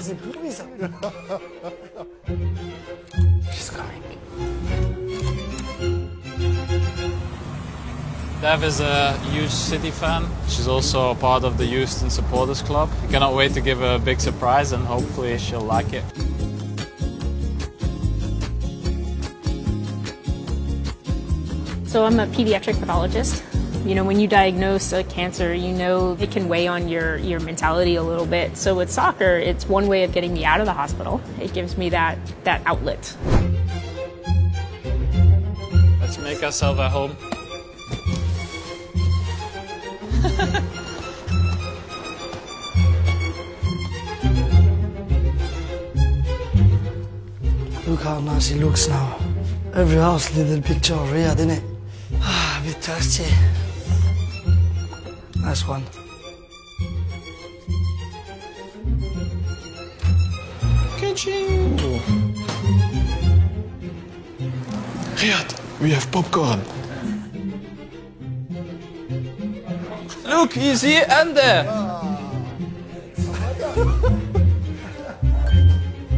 She's coming. Dev is a huge City fan. She's also a part of the Houston Supporters Club. We cannot wait to give her a big surprise and hopefully she'll like it. So I'm a pediatric pathologist. You know, when you diagnose a cancer, you know it can weigh on your, your mentality a little bit. So with soccer, it's one way of getting me out of the hospital. It gives me that, that outlet. Let's make ourselves at home. Look how nice he looks now. Every house little picture of Ria, isn't it? Ah, a bit thirsty. Nice one. Riyad, we have popcorn. Look, he's here and there.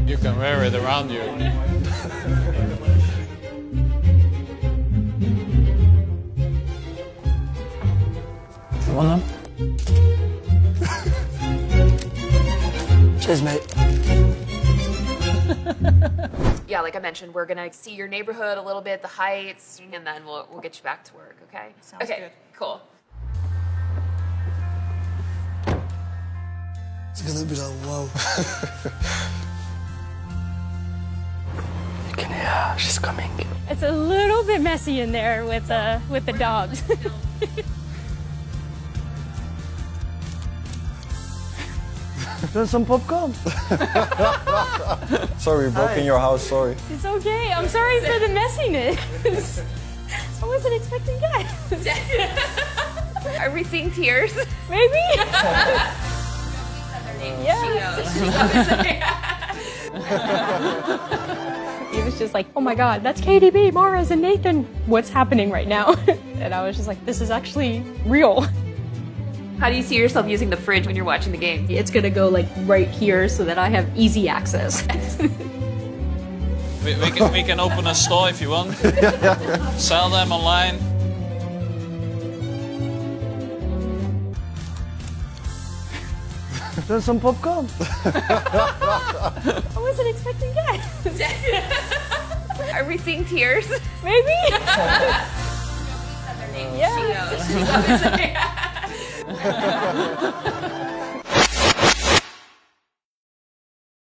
you can wear it around you. Want them? Cheers, mate. Yeah, like I mentioned, we're gonna see your neighborhood a little bit, the heights, and then we'll we'll get you back to work. Okay. Sounds okay. good. Cool. It's gonna be like, wow. you can hear she's coming. It's a little bit messy in there with, uh, with the dogs. Want some popcorn? Sorry, we broke in your house, sorry. it's okay. I'm sorry for the messiness. I wasn't expecting that. Are we seeing tears? Maybe? yeah. He was just like, oh my god, that's KDB, Mahrez, and Nathan. What's happening right now? and I was just like, this is actually real. How do you see yourself using the fridge when you're watching the game? It's gonna go like right here so that I have easy access. We, we, can, we can open a store if you want. Sell them online. Want some popcorn? I wasn't expecting that. Are we seeing tears? Maybe? Yeah. ハハハ